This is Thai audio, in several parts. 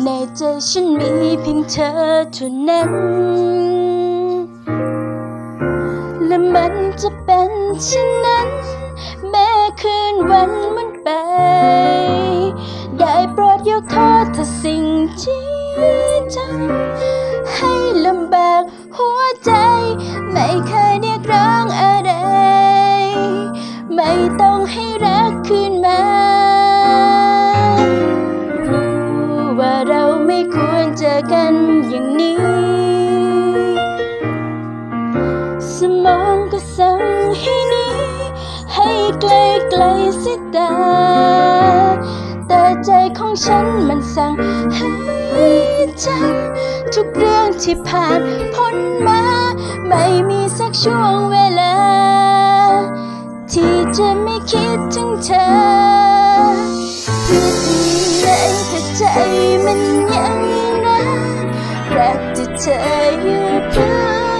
ในใจฉันมีเธอเท่านั้น และมันจะเป็นเช่นนั้น แม้คืนวันมันไป ได้โปรดยกโทษถ้าสิ่งที่ทำให้ลำบากหัวใจไม่เคย ควรเจอกันอย่างนี้ สมองก็สั่งให้หนีให้ไกลไกลๆสิตา แต่ใจของฉันมันสั่งให้จำทุกเรื่องที่ผ่านพ้นมา ไม่มีสักช่วงเวลา ที่จะไม่คิดถึงเธอ รักที่เธออยู่ผู้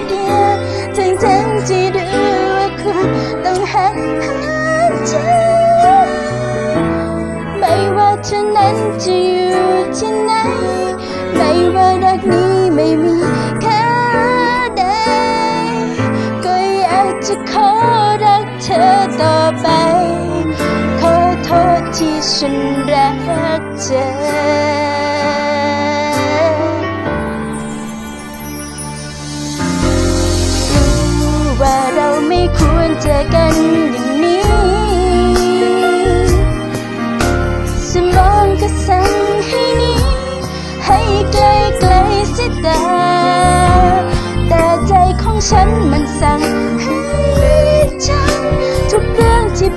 เดียวทั้งทั้งที่รู้ว่าคุณต้องหันหาเจอไม่ว่าเธอนั้นจะอยู่ที่ไหน ไม่ว่ารักนี้ไม่มีค่าใด ก็อยากจะขอรักเธอต่อไป ขอโทษที่ฉันรักเธอ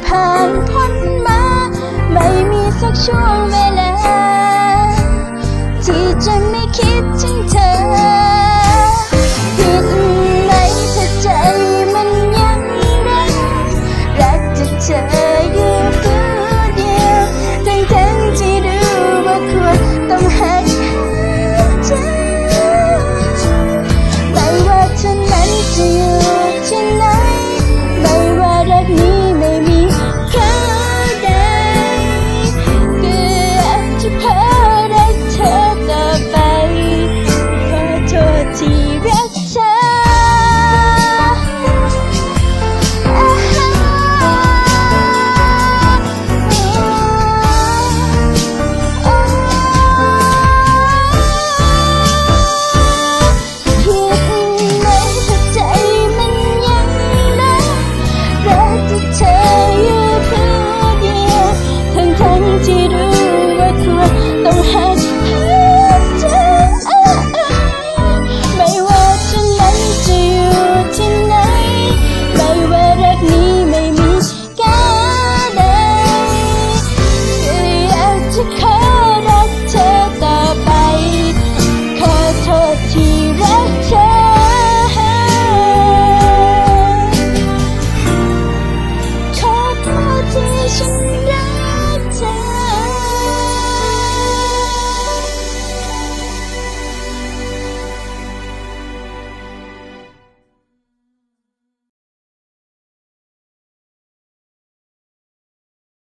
ผ่านพ้นมา ไม่มีสักช่วงเวลา